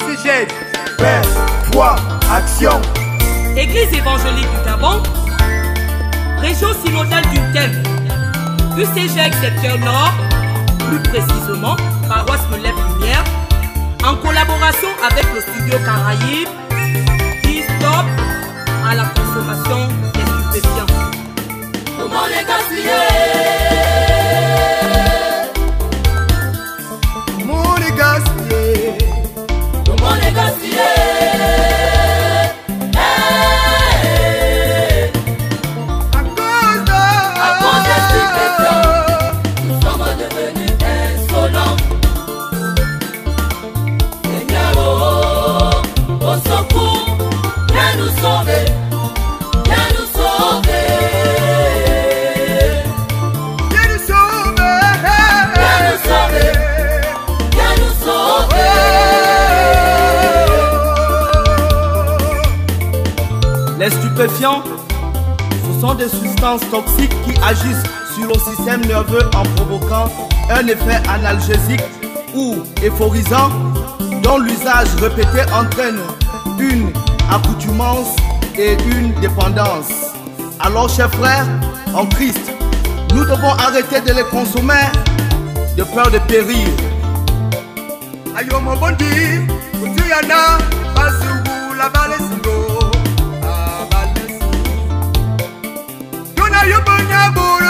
UCG, paix, foi, action. Église évangélique du Gabon, région synodale du thème, UCG secteur nord, plus précisément paroisse Melep Lumière, en collaboration avec le studio Caraïbes, qui stop à la consommation des stupéfiants. Ce sont des substances toxiques qui agissent sur le système nerveux en provoquant un effet analgésique ou euphorisant dont l'usage répété entraîne une accoutumance et une dépendance. Alors, chers frères, en Christ, nous devons arrêter de les consommer de peur de périr. Ayo mobondi, kutuyana, basugu la Naburu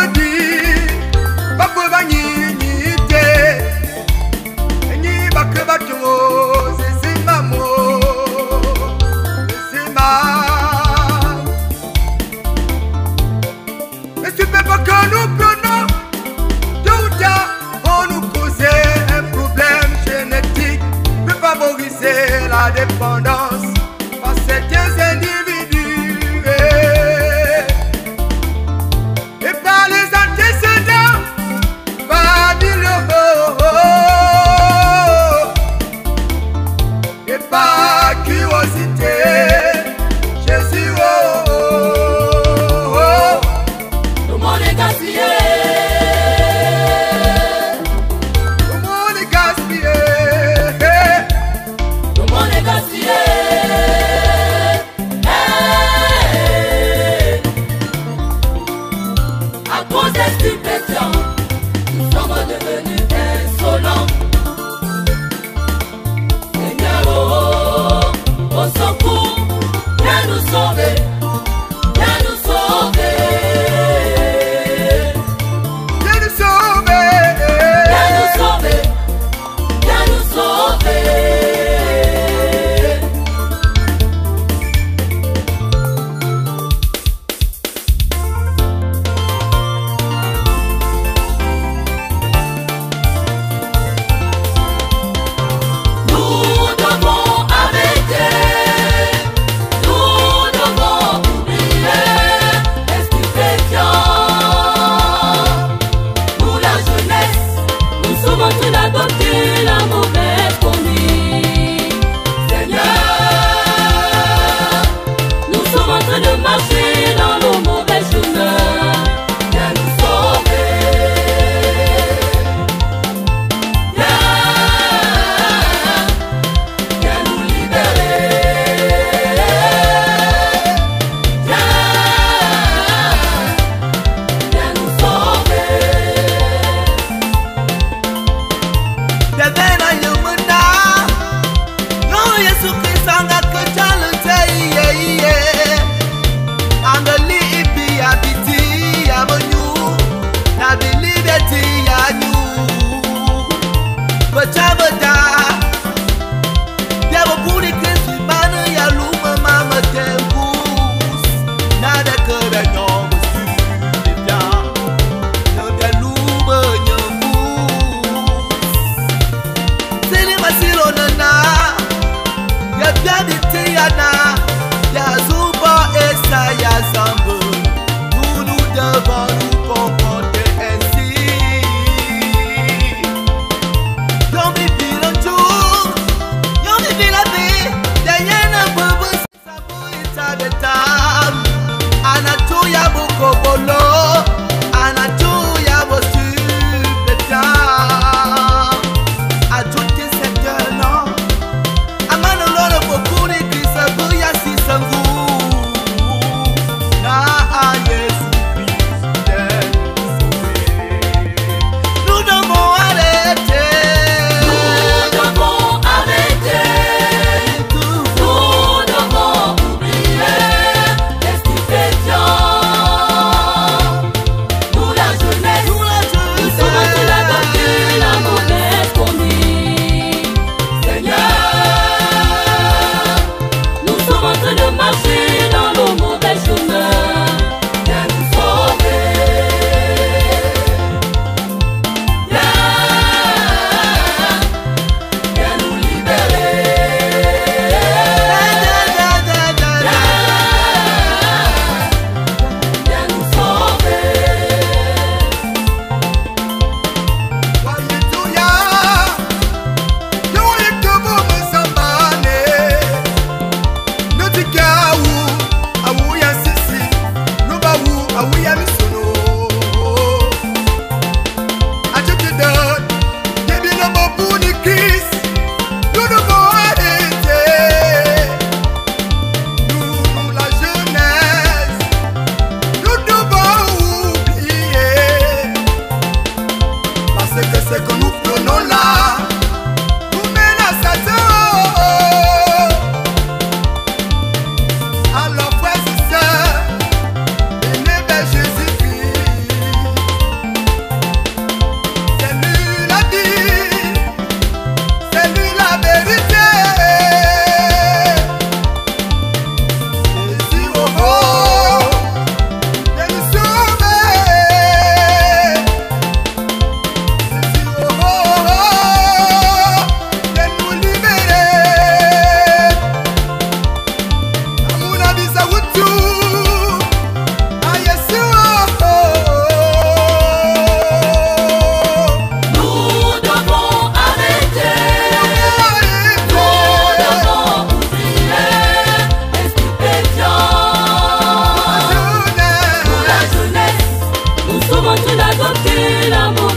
Hágate el amor.